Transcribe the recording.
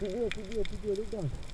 Привет, привет, привет, ребят.